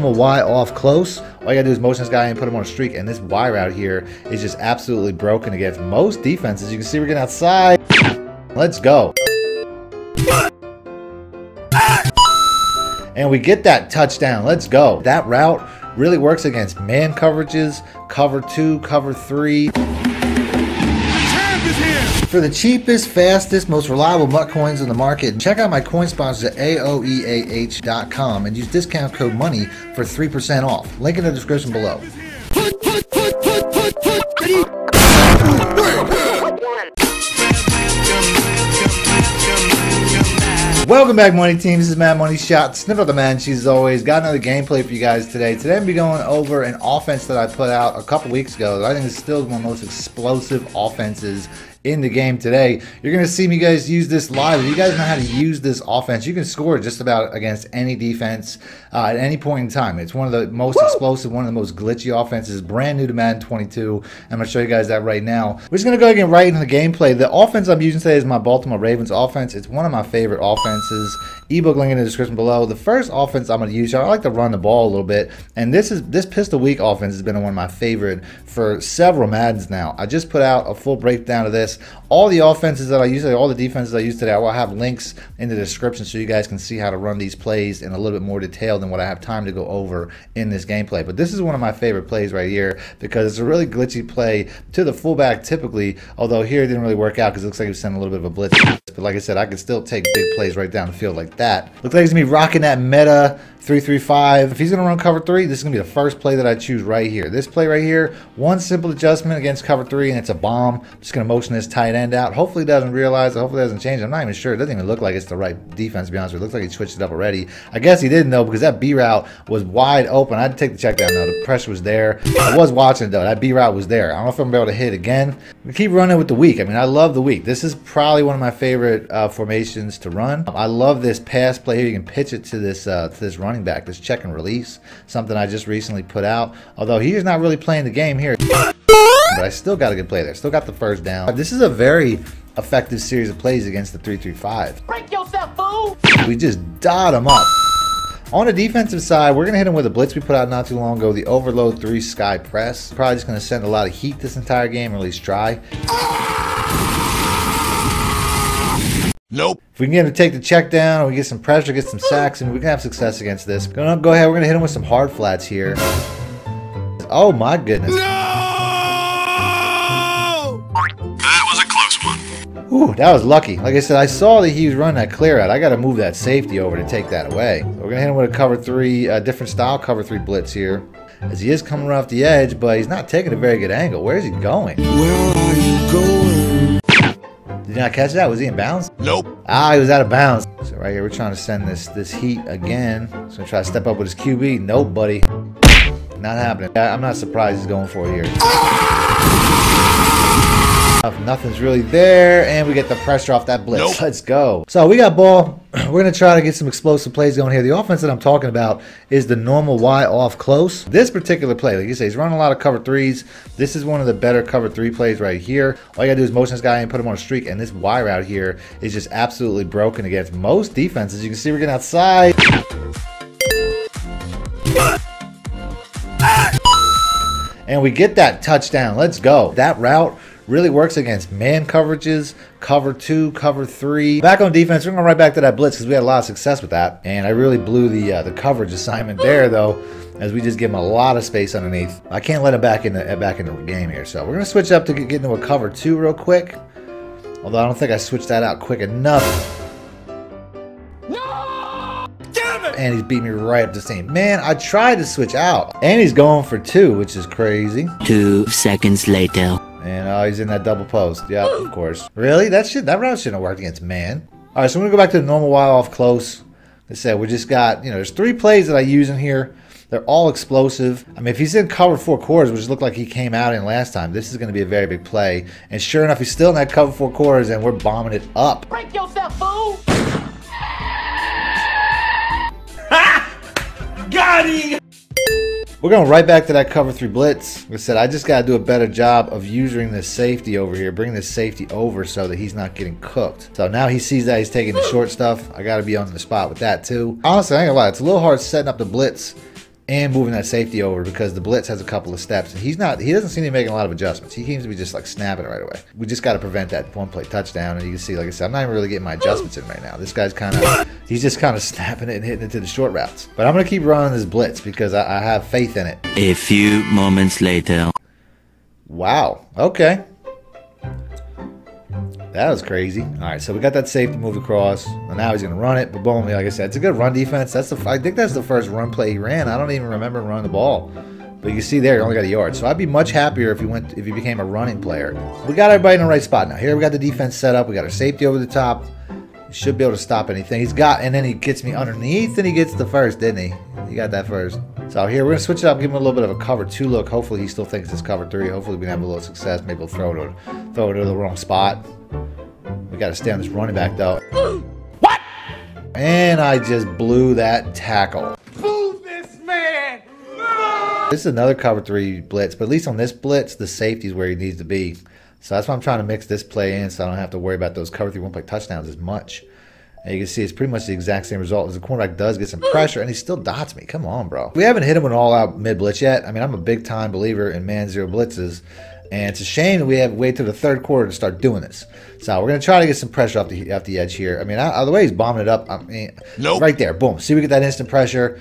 normal Y off close. All you gotta do is motion this guy and put him on a streak. And this Y route here is just absolutely broken against most defenses. You can see we're getting outside. Let's go. And we get that touchdown. Let's go. That route really works against man coverages, cover two, cover three. For the cheapest, fastest, most reliable MUT coins in the market, check out my coin sponsors at AOEAH.com and use discount code MONEY for 3% off. Link in the description below. Welcome back, Money Team. This is Madden Moneyshot. Sniff out the man. She's always got another gameplay for you guys today. Today I'm going to be going over an offense that I put out a couple weeks ago. That I think is still one of the most explosive offenses in the game today. You're going to see me guys use this live. If you guys know how to use this offense, you can score just about against any defense uh, at any point in time. It's one of the most Woo! explosive, one of the most glitchy offenses, brand new to Madden 22. I'm going to show you guys that right now. We're just going to go ahead again right into the gameplay. The offense I'm using today is my Baltimore Ravens offense. It's one of my favorite offenses expenses Ebook link in the description below. The first offense I'm going to use, I like to run the ball a little bit, and this is this pistol weak offense has been one of my favorite for several Maddens now. I just put out a full breakdown of this. All the offenses that I use, all the defenses I use today, I will have links in the description so you guys can see how to run these plays in a little bit more detail than what I have time to go over in this gameplay. But this is one of my favorite plays right here because it's a really glitchy play to the fullback typically, although here it didn't really work out because it looks like he was sending a little bit of a blitz. But like I said, I can still take big plays right down the field like that. Looks like he's to be rocking that meta 335. If he's to run cover three, this is to be the first play that I choose right here. This play right here, one simple adjustment against cover three, and it's a bomb. I'm just to motion this tight end out. Hopefully, doesn't realize it. Hopefully, doesn't change. I'm not even sure. It doesn't even look like it's the right defense, to be honest with you. It looks like he switched it up already. I guess he didn't, though, because that B route was wide open. I had to take the check down, though. The pressure was there. I was watching it, though. That B route was there. I don't know if I'm to be able to hit again. We keep running with the weak. I mean, I love the weak. This is probably one of my favorite uh, formations to run. I love this pass play here. You can pitch it to this, uh, to this running back, this check and release, something I just recently put out. Although he is not really playing the game here, but I still got a good play there. Still got the first down. This is a very effective series of plays against the 335. Break yourself, fool! We just dot him up. On the defensive side, we're going to hit him with a blitz we put out not too long ago, the Overload 3 Sky Press. Probably just going to send a lot of heat this entire game, or at least try. Nope. If we can get him to take the check down, we get some pressure, get some sacks, and we can have success against this. Gonna go ahead, we're gonna hit him with some hard flats here. Oh my goodness. No! That was a close one. Ooh, that was lucky. Like I said, I saw that he was running that clear out. I gotta move that safety over to take that away. So we're gonna hit him with a cover three, a different style cover three blitz here. As he is coming off the edge, but he's not taking a very good angle. Where is he going? Where are you going? Did you not catch that? Was he in bounds? Nope. Ah, he was out of bounds. So right here, we're trying to send this this heat again. So try to step up with his QB. Nope, buddy. Not happening. I'm not surprised he's going for it here. Nothing's really there, and we get the pressure off that blitz. Nope. Let's go. So we got ball. We're going to try to get some explosive plays going here. The offense that I'm talking about is the normal Y off close. This particular play, like you say, he's running a lot of cover threes. This is one of the better cover three plays right here. All you got to do is motion this guy and put him on a streak, and this Y route here is just absolutely broken against most defenses. You can see we're getting outside. And we get that touchdown. Let's go. That route really works against man coverages, cover two, cover three. Back on defense, we're going right back to that blitz because we had a lot of success with that. And I really blew the uh, the coverage assignment there, though, as we just give him a lot of space underneath. I can't let him back in the, back in the game here. So we're going to switch up to get into a cover two real quick. Although I don't think I switched that out quick enough. and he's beat me right up the same. Man, I tried to switch out. And he's going for two, which is crazy. Two seconds later. And oh, he's in that double post. Yeah, of course. Really? That should that route shouldn't have worked against man. All right, so I'm gonna go back to the normal Y off close. Like I said, we just got you know there's three plays that I use in here. They're all explosive. I mean, if he's in cover four quarters, which looked like he came out in last time, this is going to be a very big play. And sure enough, he's still in that cover four quarters, and we're bombing it up. Break yourself, fool! Got him! We're going right back to that cover three blitz. Like I said, I just got to do a better job of using this safety over here, bring this safety over so that he's not getting cooked. So now he sees that he's taking the short stuff. I got to be on the spot with that too. Honestly, I ain't gonna lie, it's a little hard setting up the blitz and moving that safety over because the blitz has a couple of steps and he's not he doesn't seem to be making a lot of adjustments. He seems to be just like snapping it right away. We just got to prevent that one play touchdown and you can see like I said I'm not even really getting my adjustments in right now. This guy's kind of he's just kind of snapping it and hitting it to the short routes. But I'm gonna keep running this blitz because I, I have faith in it. A few moments later. Wow. Okay. That was crazy. All right, so we got that safety move across, and now he's gonna run it. But boom, like I said, it's a good run defense. That's the I think that's the first run play he ran. I don't even remember running the ball. But you see there, he only got a yard. So I'd be much happier if he went if he became a running player. We got everybody in the right spot now. Here we got the defense set up. We got our safety over the top. Should be able to stop anything. He's got, and then he gets me underneath, and he gets the first, didn't he? He got that first. So here we're gonna switch it up, give him a little bit of a cover two look. Hopefully he still thinks it's cover three. Hopefully we can have a little success. Maybe we'll throw it, throw it to the wrong spot. We got to stay on this running back though. What? And I just blew that tackle. Move this man! This is another cover three blitz, but at least on this blitz, the safety is where he needs to be. So that's why I'm trying to mix this play in so I don't have to worry about those cover three one play touchdowns as much. And you can see it's pretty much the exact same result as the cornerback does get some pressure and he still dots me. Come on, bro. We haven't hit him with an all out mid blitz yet. I mean, I'm a big time believer in man zero blitzes. And it's a shame that we have to wait till the third quarter to start doing this. So we're gonna try to get some pressure off the off the edge here. I mean, I, the way he's bombing it up, I mean, Nope. right there, boom. See, we get that instant pressure.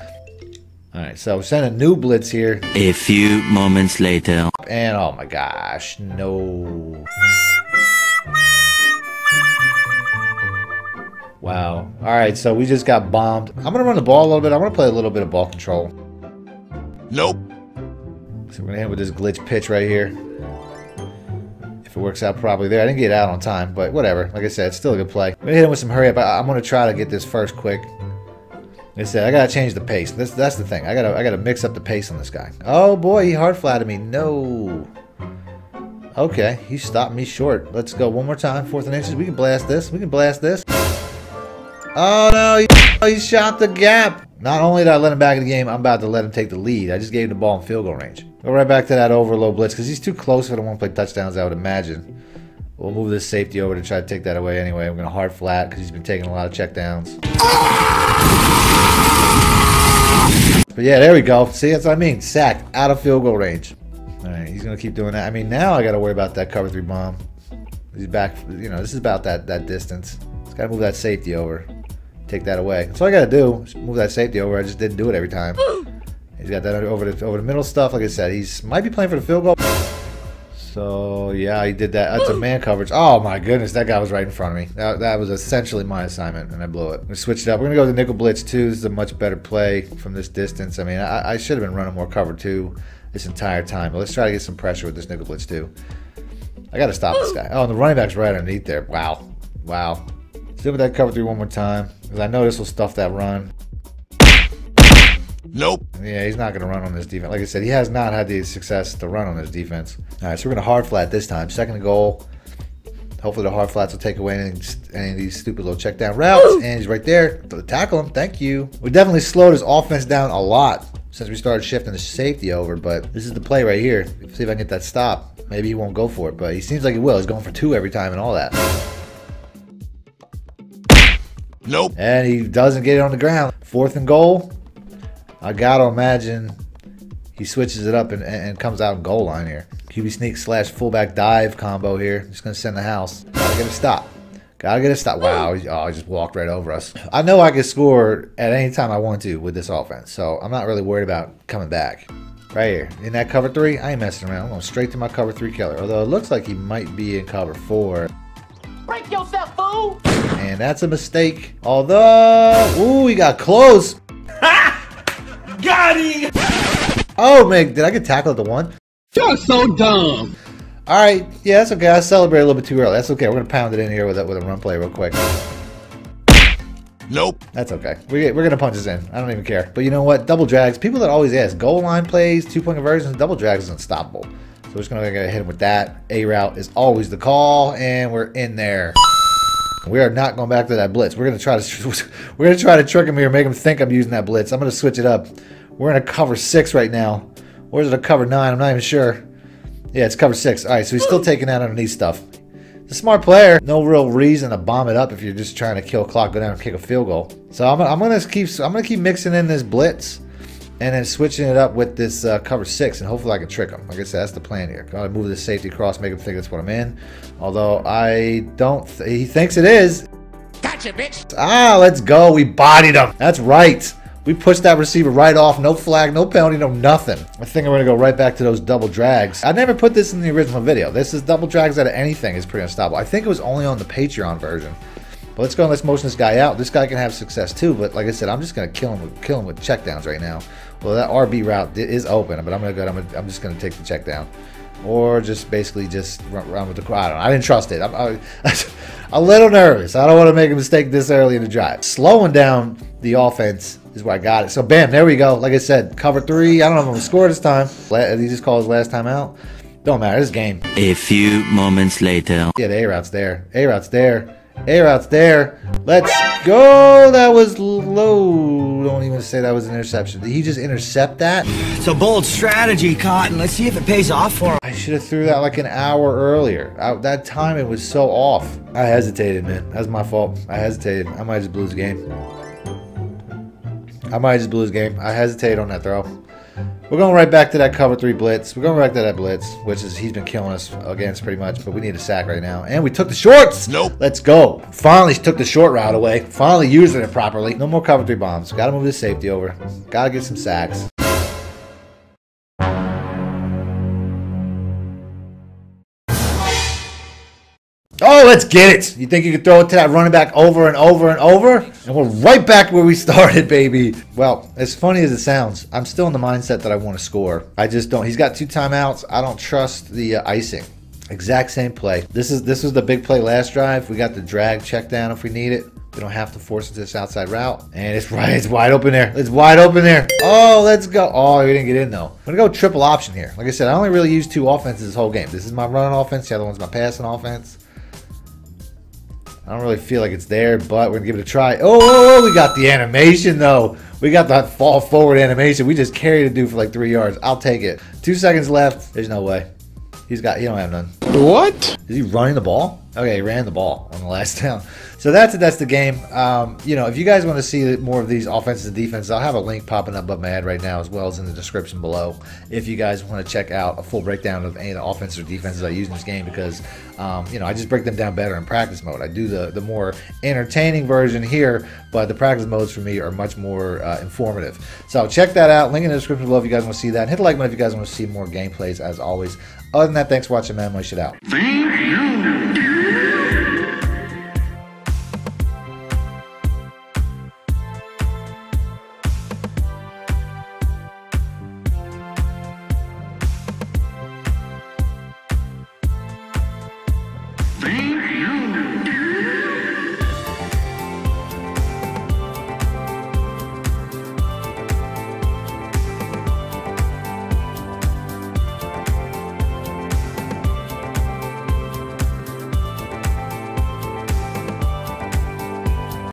All right, so send a new blitz here, A few moments later. and oh my gosh, no. Wow. All right, so we just got bombed. I'm gonna run the ball a little bit. I'm gonna play a little bit of ball control. Nope. So we're gonna hit with this glitch pitch right here. If it works out properly there. I didn't get out on time, but whatever. Like I said, it's still a good play. I'm gonna hit him with some hurry up. I, I'm gonna try to get this first quick. Like I said, I gotta change the pace. That's that's the thing. I gotta I gotta mix up the pace on this guy. Oh boy, he hard flatted me. No. Okay, he stopped me short. Let's go one more time. Fourth and inches. We can blast this. We can blast this. Oh no, he, he shot the gap. Not only did I let him back in the game, I'm about to let him take the lead. I just gave him the ball in field goal range. Go right back to that overload blitz because he's too close for the one play touchdowns, I would imagine. We'll move this safety over to try to take that away anyway. I'm going to hard flat because he's been taking a lot of checkdowns. But yeah, there we go. See, that's what I mean. Sacked out of field goal range. All right, he's going to keep doing that. I mean, now I got to worry about that cover three bomb. He's back. You know, this is about that that distance. Just got to move that safety over. Take that away. All I got to do. Move that safety over. I just didn't do it every time. He's got that over the over the middle stuff. Like I said, he's might be playing for the field goal. So yeah, he did that. That's a man coverage. Oh my goodness, that guy was right in front of me. That, that was essentially my assignment, and I blew it. We switched it up. We're gonna go to the nickel blitz too. This is a much better play from this distance. I mean, I, I should have been running more cover two this entire time. But let's try to get some pressure with this nickel blitz too. I got to stop this guy. Oh, and the running back's right underneath there. Wow, wow. Do that cover three one more time because I know this will stuff that run. Nope. Yeah, he's not going to run on this defense. Like I said, he has not had the success to run on this defense. All right, so we're going to hard flat this time. Second goal. Hopefully the hard flats will take away any, any of these stupid little check down routes. And he's right there. Tackle him. Thank you. We definitely slowed his offense down a lot since we started shifting the safety over. But this is the play right here. See if I can get that stop. Maybe he won't go for it, but he seems like he will. He's going for two every time and all that. Nope. And he doesn't get it on the ground. Fourth and goal. I gotta imagine he switches it up and, and comes out in goal line here. QB sneak slash fullback dive combo here. Just gonna send the house. Gotta get a stop. Gotta get a stop. Wow, he, oh, he just walked right over us. I know I can score at any time I want to with this offense, so I'm not really worried about coming back. Right here, in that cover three, I ain't messing around. I'm going straight to my cover three killer. Although it looks like he might be in cover four. Break yourself, And that's a mistake. Although, ooh, he got close. Got him! Oh, man, did I get tackled at the one? You're so dumb. All right, yeah, that's okay. I celebrated a little bit too early. That's okay. We're gonna pound it in here with a, with a run play real quick. Nope. That's okay. We, we're gonna punch this in. I don't even care. But you know what? Double drags. People that always ask goal line plays, two point conversions, double drags is unstoppable. So we're just gonna go hit him with that. A route is always the call, and we're in there. We are not going back to that blitz. We're gonna try to we're gonna try to trick him here, make him think I'm using that blitz. I'm gonna switch it up. We're in a cover six right now. Or is it a cover nine? I'm not even sure. Yeah, it's cover six. All right, so he's still taking that underneath stuff. A smart player. No real reason to bomb it up if you're just trying to kill clock, go down and kick a field goal. So I'm, I'm gonna keep I'm gonna keep mixing in this blitz and then switching it up with this uh, cover six, and hopefully I can trick him. Like I said, that's the plan here. Gotta move this safety across, make him think that's what I'm in. Although I don't, th- he thinks it is. Gotcha, bitch. Ah, let's go. We bodied him. That's right. We pushed that receiver right off. No flag, no penalty, no nothing. I think I'm going to go right back to those double drags. I never put this in the original video. This is double drags out of anything is pretty unstoppable. I think it was only on the Patreon version. But let's go and let's motion this guy out. This guy can have success too. But like I said, I'm just going to kill him with kill him with checkdowns right now. Well, that RB route is open, but I'm going to go. I'm, gonna, I'm just going to take the check down or just basically just run, run with the crowd. I, don't know. I didn't trust it. I'm, a little nervous. I don't want to make a mistake this early in the drive. Slowing down the offense is where I got it. So bam, there we go. Like I said, cover three. I don't know if I'm gonna score this time. He just called his last time out. Don't matter. This game. A few moments later. Yeah, the A route's there. A route's there. A route's there. Let's go. That was low. Don't even say that was an interception. Did he just intercept that? It's a bold strategy, Cotton. Let's see if it pays off for him. I should have threw that like an hour earlier. I, that timing was so off. I hesitated, man. That's my fault. I hesitated. I might just blew his game. I might just blew his game. I hesitated on that throw. We're going right back to that cover three blitz. We're going back to that blitz, which is he's been killing us against pretty much, but we need a sack right now. And we took the shorts. Nope. Let's go. Finally took the short route away. Finally using it properly. No more cover three bombs. Got to move this safety over. Got to get some sacks. Let's get it. You think you could throw it to that running back over and over and over? And we're right back where we started, baby. Well, as funny as it sounds, I'm still in the mindset that I want to score. I just don't. He's got two timeouts. I don't trust the uh, icing. Exact same play. This is this was the big play last drive. We got the drag check down if we need it. We don't have to force it to this outside route. And it's right, it's wide open there. It's wide open there. Oh, let's go. Oh, we didn't get in though. I'm gonna go triple option here. Like I said, I only really use two offenses this whole game. This is my running offense, the other one's my passing offense. I don't really feel like it's there, but we're gonna give it a try. Oh, oh, oh, oh we got the animation though. We got that fall forward animation. We just carried a dude for like three yards. I'll take it. Two seconds left. There's no way. He's got. He don't have none. What? Is he running the ball? Okay, he ran the ball on the last down. So that's it. that's the game. Um, you know, if you guys want to see more of these offenses and defenses, I'll have a link popping up above my head right now, as well as in the description below. If you guys want to check out a full breakdown of any of the offenses or defenses I use in this game, because um, you know I just break them down better in practice mode. I do the the more entertaining version here, but the practice modes for me are much more uh, informative. So check that out. Link in the description below if you guys want to see that. And hit the like button if you guys want to see more gameplays. As always. Other than that, thanks for watching, man. My shit out. Thank you.